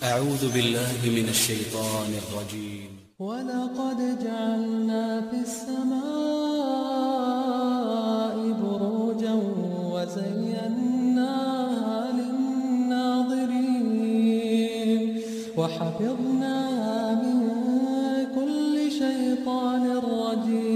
أعوذ بالله من الشيطان الرجيم. ولقد جعلنا في السماء بروجا وزيناها للناظرين وحفظناها من كل شيطان رجيم.